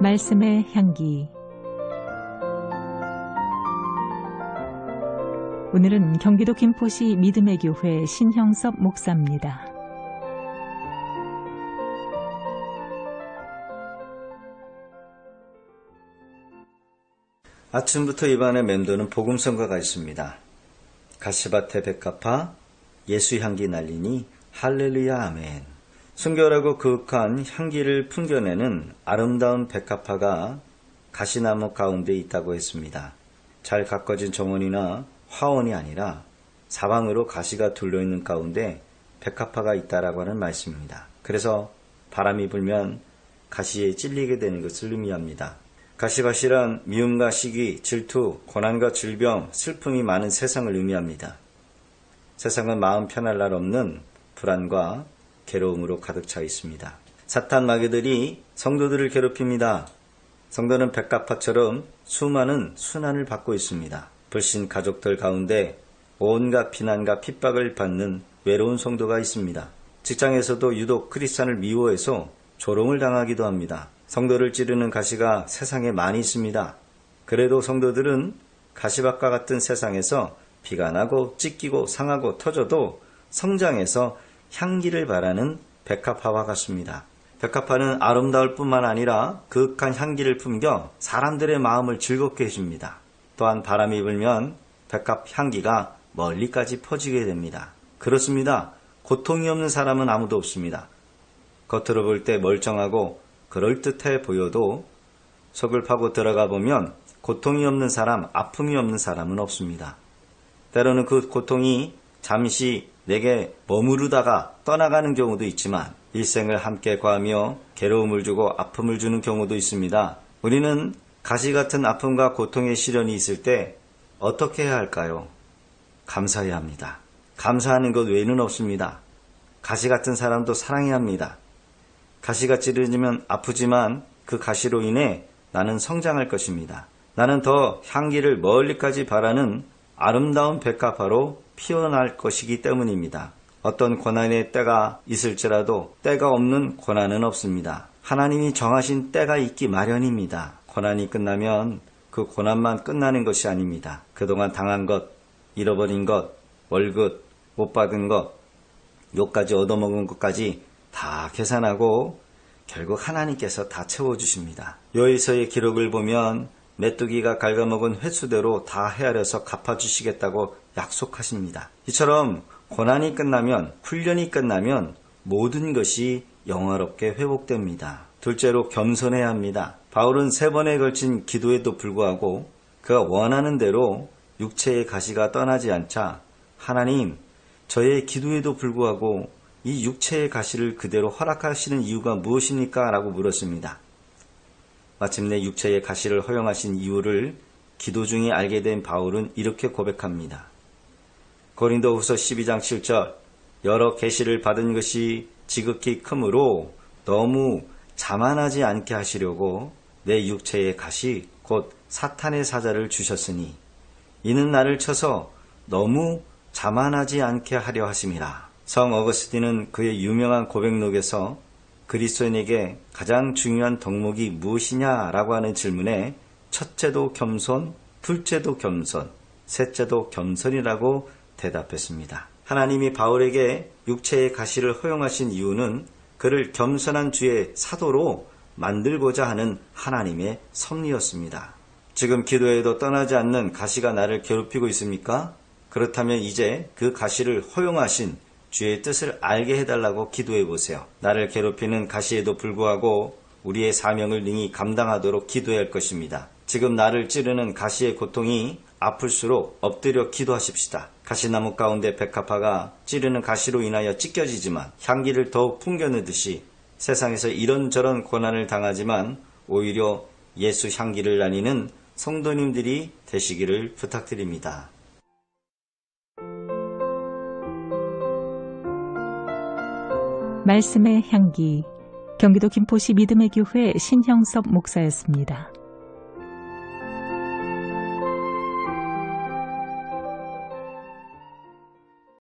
말씀의 향기 오늘은 경기도 김포시 믿음의 교회 신형섭 목사입니다. 아침부터 입안에 맴도는 복음성가가 있습니다. 가시밭에 백합화 예수 향기 날리니 할렐루야 아멘. 순결하고 그윽한 향기를 풍겨내는 아름다운 백합화가 가시나무 가운데 있다고 했습니다. 잘 가꿔진 정원이나 화원이 아니라 사방으로 가시가 둘러있는 가운데 백합화가 있다라고 하는 말씀입니다. 그래서 바람이 불면 가시에 찔리게 되는 것을 의미합니다. 가시밭이란 미움과 시기, 질투, 고난과 질병, 슬픔이 많은 세상을 의미합니다. 세상은 마음 편할 날 없는 불안과 괴로움으로 가득 차 있습니다. 사탄 마귀들이 성도들을 괴롭힙니다. 성도는 백합화처럼 수많은 순환을 받고 있습니다. 불신 가족들 가운데 온갖 비난과 핍박을 받는 외로운 성도가 있습니다. 직장에서도 유독 크리스찬을 미워해서 조롱을 당하기도 합니다. 성도를 찌르는 가시가 세상에 많이 있습니다. 그래도 성도들은 가시밭과 같은 세상에서 비가 나고 찢기고 상하고 터져도 성장해서 향기를 바라는 백합화와 같습니다. 백합화는 아름다울 뿐만 아니라 그윽한 향기를 품겨 사람들의 마음을 즐겁게 해줍니다. 또한 바람이 불면 백합 향기가 멀리까지 퍼지게 됩니다. 그렇습니다. 고통이 없는 사람은 아무도 없습니다. 겉으로 볼 때 멀쩡하고 그럴듯해 보여도 속을 파고 들어가 보면 고통이 없는 사람, 아픔이 없는 사람은 없습니다. 때로는 그 고통이 잠시 내게 머무르다가 떠나가는 경우도 있지만 일생을 함께 과하며 괴로움을 주고 아픔을 주는 경우도 있습니다. 우리는 가시 같은 아픔과 고통의 시련이 있을 때 어떻게 해야 할까요? 감사해야 합니다. 감사하는 것 외에는 없습니다. 가시 같은 사람도 사랑해야 합니다. 가시가 찌르지면 아프지만 그 가시로 인해 나는 성장할 것입니다. 나는 더 향기를 멀리까지 바라는 아름다운 백합화로 피어날 것이기 때문입니다. 어떤 고난의 때가 있을지라도 때가 없는 고난은 없습니다. 하나님이 정하신 때가 있기 마련입니다. 고난이 끝나면 그 고난만 끝나는 것이 아닙니다. 그동안 당한 것, 잃어버린 것, 월급, 못 받은 것, 욕까지 얻어먹은 것까지 다 계산하고 결국 하나님께서 다 채워주십니다. 요일서의 기록을 보면 메뚜기가 갉아먹은 횟수대로 다 헤아려서 갚아주시겠다고 약속하십니다. 이처럼 고난이 끝나면, 훈련이 끝나면 모든 것이 영화롭게 회복됩니다. 둘째로 겸손해야 합니다. 바울은 세 번에 걸친 기도에도 불구하고 그가 원하는 대로 육체의 가시가 떠나지 않자 하나님, 저의 기도에도 불구하고 이 육체의 가시를 그대로 허락하시는 이유가 무엇입니까? 라고 물었습니다. 마침내 육체의 가시를 허용하신 이유를 기도 중에 알게 된 바울은 이렇게 고백합니다. 고린도 후서 12장 7절 여러 계시를 받은 것이 지극히 크므로 너무 자만하지 않게 하시려고 내 육체의 가시 곧 사탄의 사자를 주셨으니 이는 나를 쳐서 너무 자만하지 않게 하려 하심이라. 성 어거스틴은 그의 유명한 고백록에서 그리스도인에게 가장 중요한 덕목이 무엇이냐라고 하는 질문에 첫째도 겸손, 둘째도 겸손, 셋째도 겸손이라고 대답했습니다. 하나님이 바울에게 육체의 가시를 허용하신 이유는 그를 겸손한 주의 사도로 만들고자 하는 하나님의 섭리였습니다. 지금 기도에도 떠나지 않는 가시가 나를 괴롭히고 있습니까? 그렇다면 이제 그 가시를 허용하신 주의 뜻을 알게 해달라고 기도해 보세요. 나를 괴롭히는 가시에도 불구하고 우리의 사명을 능히 감당하도록 기도해야 할 것입니다. 지금 나를 찌르는 가시의 고통이 아플수록 엎드려 기도하십시다. 가시나무 가운데 백합화가 찌르는 가시로 인하여 찢겨지지만 향기를 더욱 풍겨내듯이 세상에서 이런저런 고난을 당하지만 오히려 예수 향기를 나뉘는 성도님들이 되시기를 부탁드립니다. 말씀의 향기 경기도 김포시 믿음의 교회 신형섭 목사였습니다.